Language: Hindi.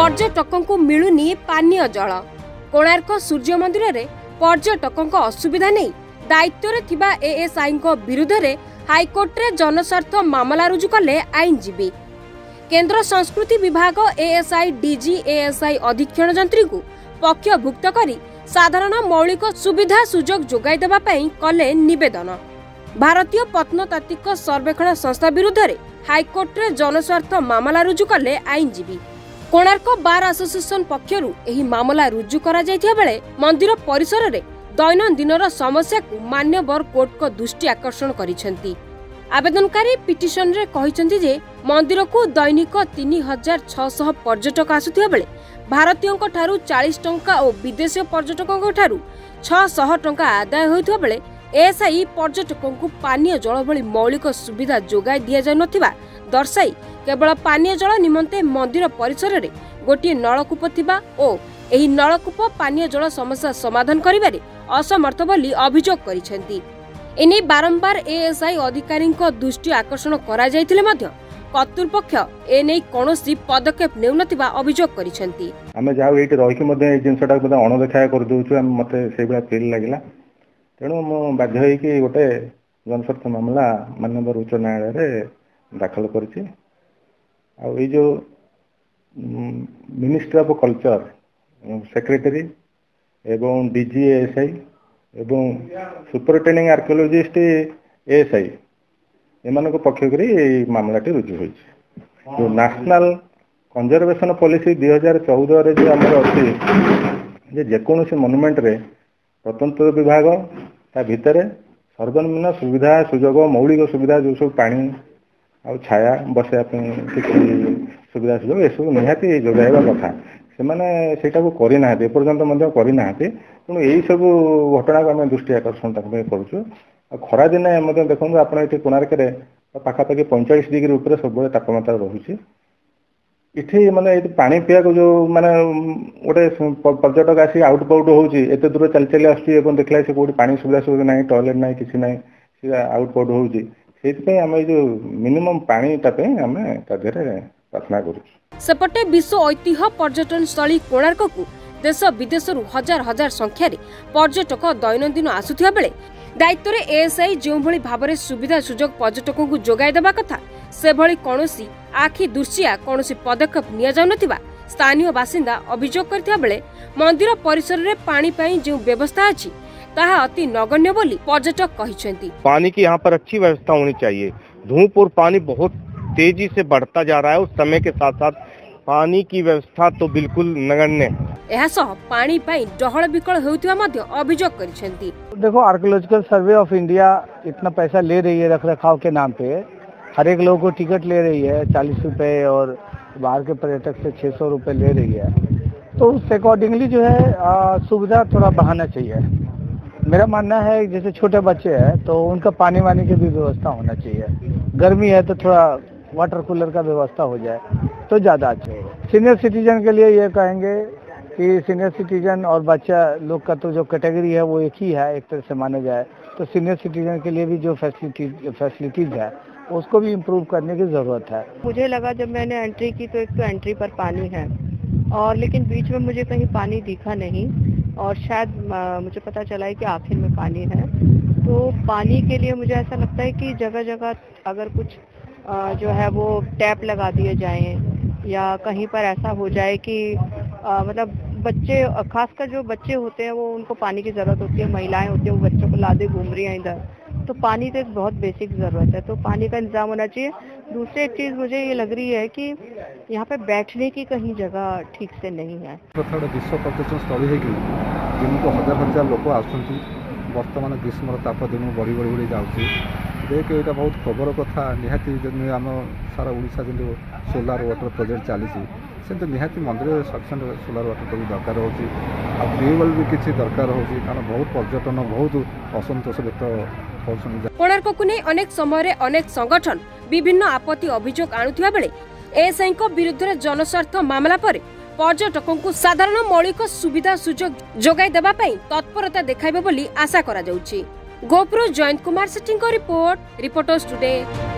ପର୍ଯ୍ୟଟକଙ୍କୁ ମିଳୁନି ପାନୀୟ ଜଳ କୋଣାର୍କ ସୂର୍ଯ୍ୟ ମନ୍ଦିରରେ ପର୍ଯ୍ୟଟକଙ୍କ ଅସୁବିଧା ନେଇ ଦାୟିତ୍ୱରେ ଥିବା ଏଏସ୍ଆଇଙ୍କ ବିରୁଦ୍ଧରେ ହାଇକୋର୍ଟରେ ଜନସ୍ୱାର୍ଥ ମାମଲା ରୁଜୁ କଲେ ଆଇନଜୀବୀ କେନ୍ଦ୍ର ସଂସ୍କୃତି ବିଭାଗ ଏଏସ୍ଆଇ ଡିଜି ଏଏସ୍ଆଇ ଅଧୀକ୍ଷଣ ଯନ୍ତ୍ରୀଙ୍କୁ ପକ୍ଷଭୁକ୍ତ କରି ସାଧାରଣ ମୌଳିକ ସୁବିଧା ସୁଯୋଗ ଯୋଗାଇ ଦେବା ପାଇଁ କଲେ ନିବେଦନ ଭାରତୀୟ ପତ୍ନତାତ୍ତ୍ୱିକ ସର୍ବେକ୍ଷଣ ସଂସ୍ଥା ବିରୁଦ୍ଧରେ ହାଇକୋର୍ଟରେ ଜନସ୍ୱାର୍ଥ ମାମଲା ରୁଜୁ କଲେ ଆଇନଜୀବୀ କୋଣାର୍କ ବାର୍ ଆସୋସିଏସନ୍ ପକ୍ଷରୁ ଏହି ମାମଲା ରୁଜୁ କରାଯାଇଥିବା ବେଳେ ମନ୍ଦିର ପରିସରରେ ଦୈନନ୍ଦିନର ସମସ୍ୟାକୁ ମାନ୍ୟବର କୋର୍ଟଙ୍କ ଦୃଷ୍ଟି ଆକର୍ଷଣ କରିଛନ୍ତି ଆବେଦନକାରୀ ପିଟିସନରେ କହିଛନ୍ତି ଯେ ମନ୍ଦିରକୁ ଦୈନିକ ତିନି ହଜାର ଛଅଶହ ପର୍ଯ୍ୟଟକ ଆସୁଥିବା ବେଳେ ଭାରତୀୟଙ୍କ ଠାରୁ ଚାଳିଶ ଟଙ୍କା ଓ ବିଦେଶୀୟ ପର୍ଯ୍ୟଟକଙ୍କ ଠାରୁ ଛଅଶହ ଟଙ୍କା ଆଦାୟ ହେଉଥିବା ବେଳେ ଏଏସ୍ଆଇ ପର୍ଯ୍ୟଟକଙ୍କୁ ପାନୀୟ ଜଳ ଭଳି ମୌଳିକ ସୁବିଧା ଯୋଗାଇ ଦିଆଯାଉନଥିବା ଦର୍ଶାଇ କେବଳ ପାନୀୟ ଜଳ ନିମନ୍ତେ ମନ୍ଦିର ପରିସରରେ ଗୋଟିଏ ନଳକୂପ ଥିବା ଓ ଏହି ନଳକୂପ ପାନୀୟ ଜଳ ସମସ୍ୟା ସମାଧାନ କରିବାରେ ଅସମର୍ଥ ବୋଲି ଅଭିଯୋଗ କରିଛନ୍ତି ଏନେଇ ବାରମ୍ବାର ଏଏସ୍ଆଇ ଅଧିକାରୀଙ୍କ ଦୃଷ୍ଟି ଆକର୍ଷଣ କରାଯାଇଥିଲେ ମଧ୍ୟ କର୍ତ୍ତୃପକ୍ଷ ଏନେଇ କୌଣସି ପଦକ୍ଷେପ ନେଉନଥିବା ଅଭିଯୋଗ କରିଛନ୍ତି ଆମେ ଯାହା ଏଇଠି ରହିକି ମଧ୍ୟ ଏଇ ଜିନିଷଟାକୁ ଅଣଦେଖା କରିଦେଉଛୁ ମତେ ସେଇଭଳିଆ ଫିଲ୍ ଲାଗିଲା ତେଣୁ ମୁଁ ବାଧ୍ୟ ହେଇକି ଗୋଟେ ଜନସ୍ୱାର୍ଥ ମାମଲା ମାନ୍ୟବର ଉଚ୍ଚ ନ୍ୟାୟାଳୟରେ ଦାଖଲ କରିଛି ଆଉ ଏଇ ଯେଉଁ ମିନିଷ୍ଟ୍ରି ଅଫ୍ କଲଚର ସେକ୍ରେଟେରୀ ଏବଂ ଡିଜି ଆଇ ଏବଂ ସୁପରିଟେଣ୍ଡିଂ ଆର୍କିଓଲୋଜିଷ୍ଟ ଏଏସ୍ଆଇ ଏମାନଙ୍କ ପକ୍ଷ କରି ଏଇ ମାମଲାଟି ରୁଜୁ ହୋଇଛି ଯେଉଁ ନ୍ୟାସନାଲ କଞ୍ଜରଭେସନ ପଲିସି ଦୁଇ ହଜାର ଚଉଦରେ ଯେଉଁ ଆମର ଅଛି ଯେ ଯେକୌଣସି ମନୁମେଣ୍ଟରେ ସ୍ୱତନ୍ତ୍ର ବିଭାଗ ତା ଭିତରେ ସର୍ବନିମ୍ନ ସୁବିଧା ସୁଯୋଗ ମୌଳିକ ସୁବିଧା ଯେଉଁ ସବୁ ପାଣି ଆଉ ଛାୟା ବସିବା ପାଇଁ କିଛି ସୁବିଧା ସୁଯୋଗ ଏସବୁ ନିହାତି ଯୋଗାଇବା କଥା ସେମାନେ ସେଇଟାକୁ କରିନାହାନ୍ତି ଏପର୍ଯ୍ୟନ୍ତ ମଧ୍ୟ କରିନାହାନ୍ତି ତେଣୁ ଏହିସବୁ ଘଟଣାକୁ ଆମେ ଦୃଷ୍ଟି ଆକର୍ଷଣ ତାଙ୍କ ପାଇଁ କରୁଛୁ ଆଉ ଖରାଦିନେ ମଧ୍ୟ ଦେଖନ୍ତୁ ଆପଣ ଏଠି କୋଣାର୍କରେ ପାଖାପାଖି ପଇଁଚାଳିଶ ଡିଗ୍ରୀ ଉପରେ ସବୁବେଳେ ତାପମାତ୍ରା ରହୁଛି ଏଠି ମାନେ ଏଠି ପାଣି ପିଇବାକୁ ଯୋଉ ମାନେ ଗୋଟେ ପର୍ଯ୍ୟଟକ ଆସି ଆଉଟ୍ ପାଉଟ୍ ହଉଛି ଏତେ ଦୂର ଚାଲି ଚାଲି ଆସୁଛି ଏବଂ ଦେଖିଲା ସେ କୋଉଠି ପାଣି ସୁବିଧା ସୁବିଧା ନାହିଁ ଟଏଲେଟ୍ ନାହିଁ କିଛି ନାହିଁ ସେ ଆଉଟ୍ ପାଉଟ୍ ହଉଛି ସେଇଥିପାଇଁ ଆମେ ଏଇ ଯୋଉ ମିନିମମ୍ ପାଣିଟା ପାଇଁ ଆମେ ତା ଦେହରେ ପ୍ରାର୍ଥନା କରୁଛୁ ସେପଟେ ବିଶ୍ୱ ଐତିହ୍ୟ ପର୍ଯ୍ୟଟନସ୍ଥଳୀ କୋଣାର୍କକୁ ଦେଶ ବିଦେଶରୁ ହଜାର ହଜାର ସଂଖ୍ୟାରେ ପର୍ଯ୍ୟଟକ ଦୈନନ୍ଦିନ ଆସୁଥିବା ବେଳେ ଦାୟିତ୍ୱରେ ଏଏସ୍ଆଇ ଯେଉଁଭଳି ଭାବରେ ସୁବିଧା ସୁଯୋଗ ପର୍ଯ୍ୟଟକଙ୍କୁ ଯୋଗାଇ ଦେବା କଥା आखि दृशिया कौन पदक्षेप निया स्थानीय बासिंदा अभोग कर मंदिर परिसर में पापाई जो व्यवस्था अच्छी अति नगण्य बोली पर्यटक कहते पानी की यहाँ पर अच्छी व्यवस्था होनी चाहिए धूप और पानी बहुत तेजी से बढ़ता जा रहा है उस समय के साथ साथ पानी की व्यवस्था तो बिल्कुल नगण्य पानी डहल विकल अभिजोग देखो आर्कोलॉजिकल सर्वे ऑफ इंडिया इतना पैसा ले रही है रख रखाव के नाम पे हर एक लोगों को टिकट ले रही है चालीस रुपये और बाहर के पर्यटक से छः सौ रुपये ले रही है तो उस अकॉर्डिंगली जो है सुविधा थोड़ा बढ़ाना चाहिए मेरा मानना है जैसे छोटे बच्चे हैं तो उनका पानी वानी की भी व्यवस्था होना चाहिए गर्मी है तो थोड़ा वाटर कूलर का व्यवस्था हो जाए तो ज़्यादा अच्छा होगा सीनियर सिटीजन के लिए ये कहेंगे कि सीनियर सिटीजन और बच्चा लोग का तो जो कैटेगरी है वो एक ही है एक तरह से माना जाए तो सीनियर सिटीजन के लिए भी जो फैसिलिटीज फैसिलिटीज़ है उसको भी इम्प्रूव करने की ज़रूरत है मुझे लगा जब मैंने एंट्री की तो एक तो एंट्री पर पानी है और लेकिन बीच में मुझे कहीं पानी दिखा नहीं और शायद मुझे पता चला है कि आखिर में पानी है तो पानी के लिए मुझे ऐसा लगता है कि जगह जगह अगर कुछ जो है वो टैप लगा दिए जाए या कहीं पर ऐसा हो जाए कि मतलब बच्चे खासकर जो बच्चे होते हैं वो उनको पानी की ज़रूरत होती है महिलाएं होती हैं वो बच्चों को लादे घूम रही हैं इधर तो पानी तो एक बहुत बेसिक ज़रूरत है तो पानी का इंतज़ाम होना चाहिए दूसरी एक चीज़ मुझे ये लग रही है कि यहाँ पे बैठने की कहीं जगह ठीक से नहीं है विश्व प्रदर्शन स्थली हजार हजार लोक आर्तमान ग्रीष्म ताप दिन बढ़ी बढ़ी बढ़ी जाऊँगी देख ये तो बहुत खबर कथा निहाती आम सारा ओडा जो सोलार व्टर प्रोजेक्ट चली तो निहाती मंदिर सफिसीय सोलार व्टर प्रोजेक्ट दरकार हो आ भी किसी दरकार होती कारण बहुत पर्यटन बहुत असंतोष व्यक्त କୋଣାର୍କକୁ ନେଇ ଅନେକ ସମୟରେ ଅନେକ ସଂଗଠନ ବିଭିନ୍ନ ଆପତ୍ତି ଅଭିଯୋଗ ଆଣୁଥିବା ବେଳେ ଏଏସ୍ଆଇଙ୍କ ବିରୁଦ୍ଧରେ ଜନସ୍ୱାର୍ଥ ମାମଲା ପରେ ପର୍ଯ୍ୟଟକଙ୍କୁ ସାଧାରଣ ମୌଳିକ ସୁବିଧା ସୁଯୋଗ ଯୋଗାଇ ଦେବା ପାଇଁ ତତ୍ପରତା ଦେଖାଇବ ବୋଲି ଆଶା କରାଯାଉଛି ଗୋପ୍ରୁ ଜୟନ୍ତ କୁମାର ସେଠୀଙ୍କ ରିପୋର୍ଟ ରିପୋର୍ଟର୍ସ ଟୁଡେ